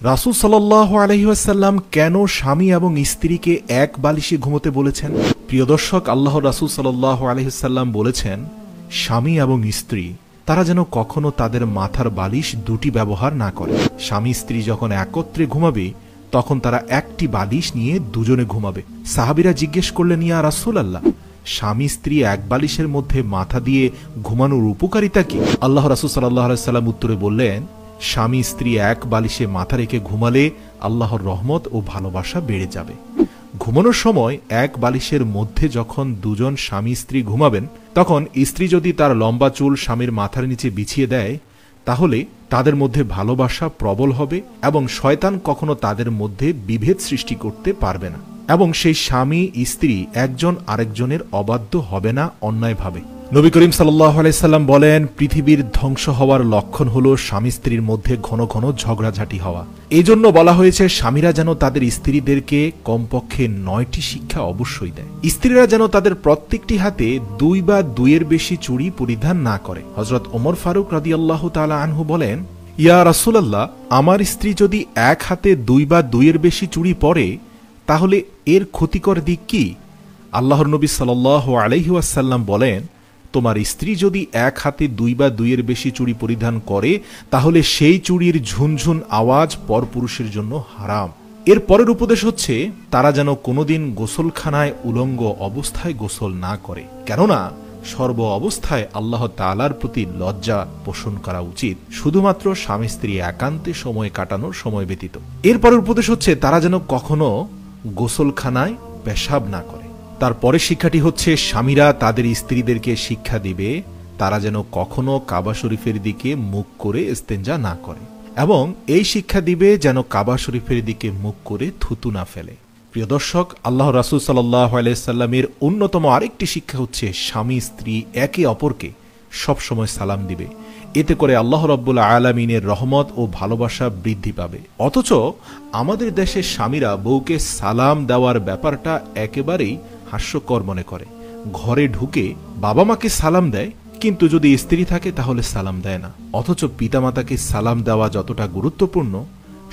রাসুল সাল্লাহ আলহিহাসাল্লাম কেন স্বামী এবং স্ত্রীকে এক বালিশে ঘুমোতে বলেছেন? প্রিয় দর্শক আল্লাহ রাসুল সাল্লাহ আলহিহাল্লাম বলেছেন, স্বামী এবং স্ত্রী, তারা যেন কখনো তাদের মাথার বালিশ দুটি ব্যবহার না করে। স্বামী স্ত্রী যখন একত্রে ঘুমাবে, তখন তারা একটি বালিশ নিয়ে দুজনে ঘুমাবে। সাহাবিরা জিজ্ঞেস করলেন, ইয়া রাসুল আল্লাহ স্বামী স্ত্রী এক বালিশের মধ্যে মাথা দিয়ে ঘুমানোর উপকারিতা কি? আল্লাহ রাসুল সাল্লাহ সাল্লাম উত্তরে বললেন স্বামী স্ত্রী এক বালিশে মাথা রেখে ঘুমালে আল্লাহর রহমত ও ভালোবাসা বেড়ে যাবে। ঘুমানোর সময় এক বালিশের মধ্যে যখন দুজন স্বামী স্ত্রী ঘুমাবেন, তখন স্ত্রী যদি তার লম্বা চুল স্বামীর মাথার নিচে বিছিয়ে দেয়, তাহলে তাদের মধ্যে ভালোবাসা প্রবল হবে এবং শয়তান কখনো তাদের মধ্যে বিভেদ সৃষ্টি করতে পারবে না। এবং সেই স্বামী স্ত্রী একজন আরেকজনের অবাধ্য হবে না অন্যায়ভাবে। নবী করিম সাল্লাম বলেন, পৃথিবীর ধ্বংস হওয়ার লক্ষণ হল স্বামী স্ত্রীর মধ্যে ঘন ঘন ঝগড়াঝাটি হওয়া। এই জন্য বলা হয়েছে, স্বামীরা যেন তাদের স্ত্রীদেরকে কমপক্ষে নয়টি শিক্ষা অবশ্যই দেয়। স্ত্রীরা যেন তাদের প্রত্যেকটি হাতে দুই বা দুইয়ের বেশি চুড়ি পরিধান না করে। হজরত ওমর ফারুক রাদি আল্লাহ তালা আনহু বলেন, ইয়া রাসুলাল্লাহ, আমার স্ত্রী যদি এক হাতে দুই বা দুইয়ের বেশি চুড়ি পরে, তাহলে এর ক্ষতিকর দিক কি? আল্লাহর নবী সাল আলহিউসাল্লাম বলেন তোমার স্ত্রী যদি এক হাতে দুই বা দুইয়ের বেশি চুড়ি পরিধান করে, তাহলে সেই চুড়ির ঝুনঝুন আওয়াজ পরপুরুষের জন্য হারাম। এর পরের উপদেশ হচ্ছে, তারা যেন কোনোদিন গোসলখানায় উলঙ্গ অবস্থায় গোসল না করে। কেননা, সর্ব অবস্থায় আল্লাহ তালার প্রতি লজ্জা পোষণ করা উচিত। শুধুমাত্র স্বামী স্ত্রী একান্তে সময় কাটানোর সময় ব্যতীত। এরপরের উপদেশ হচ্ছে, তারা যেন কখনো গোসলখানায় পেশাব না করে। তারপরে শিক্ষাটি হচ্ছে, স্বামীরা তাদের স্ত্রীদেরকে শিক্ষা দিবে, তারা যেন কখনো কাবা শরীফের দিকে মুখ করে ইস্তেঞ্জা না করে। এবং এই শিক্ষা দিবে যেন কাবা শরীফের দিকে মুখ করে থুতু না ফেলে। প্রিয় দর্শক, আল্লাহ রাসুল সাল্লাহ আলাইসাল্লামের অন্যতম আরেকটি শিক্ষা হচ্ছে, স্বামী স্ত্রী একে অপরকে সবসময় সালাম দিবে। এতে করে আল্লাহ রব্বুল আলমিনের রহমত ও ভালোবাসা বৃদ্ধি পাবে। অথচ আমাদের দেশের স্বামীরা বউকে সালাম দেওয়ার ব্যাপারটা একেবারেই হাস্যকর মনে করে। ঘরে ঢুকে বাবা মাকে সালাম দেয়, কিন্তু যদি স্ত্রী থাকে তাহলে সালাম দেয় না। অথচ পিতামাতাকে সালাম দেওয়া যতটা গুরুত্বপূর্ণ,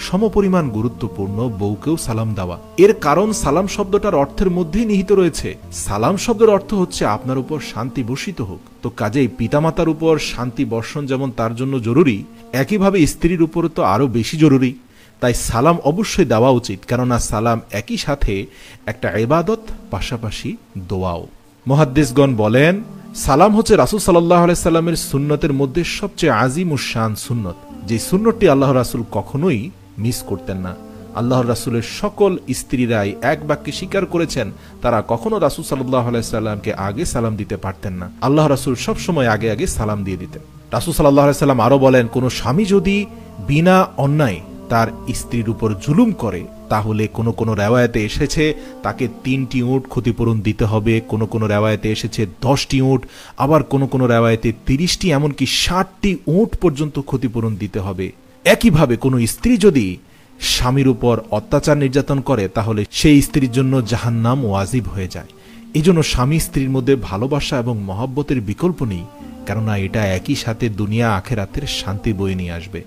সমপরিমাণ গুরুত্বপূর্ণ বউকেও সালাম দেওয়া। এর কারণ সালাম শব্দটার অর্থের মধ্যেই নিহিত রয়েছে। সালাম শব্দের অর্থ হচ্ছে আপনার উপর শান্তি বর্ষিত হোক। তো কাজেই পিতামাতার উপর শান্তি বর্ষণ যেমন তার জন্য জরুরি, একইভাবে স্ত্রীর উপর তো আরও বেশি জরুরি। তাই সালাম অবশ্যই দেওয়া উচিত, কেননা সালাম একই সাথে একটা এবাদত পাশাপাশি দোয়াও। মহাদ্দেশগণ বলেন, সালাম হচ্ছে রাসুল সাল্লাহ সাল্লামের সুন্নতের মধ্যে সবচেয়ে আজিম ও শান সুন্নত। যে সুন্নতটি আল্লাহ রাসুল কখনোই মিস করতেন না। আল্লাহর রাসুলের সকল স্ত্রীরাই এক বাক্যে স্বীকার করেছেন, তারা কখনো রাসুল সাল্লাহ সাল্লামকে আগে সালাম দিতে পারতেন না। আল্লাহ রাসুল সবসময় আগে আগে সালাম দিয়ে দিতেন। রাসুল সাল্লাহ সাল্লাম আরও বলেন, কোনো স্বামী যদি বিনা অন্যায় তার স্ত্রীর উপর জুলুম করে, তাহলে কোনো কোনো রেওয়ায়তে এসেছে, তাকে তিনটি উঁট ক্ষতিপূরণ দিতে হবে, কোনো কোনো রেওয়ায়তে এসেছে দশটি উঁট, আবার কোনো কোনো রেওয়ায়তে তিরিশটি, এমনকি ষাটটি উঁট পর্যন্ত ক্ষতিপূরণ দিতে হবে। একইভাবে কোনো স্ত্রী যদি স্বামীর উপর অত্যাচার নির্যাতন করে, তাহলে সেই স্ত্রীর জন্য জাহান্নাম ওয়াজিব হয়ে যায়। এই জন্য স্বামী স্ত্রীর মধ্যে ভালোবাসা এবং মহব্বতের বিকল্প নেই, কেননা এটা একই সাথে দুনিয়া আখেরাতের শান্তি বয়ে নিয়ে আসবে।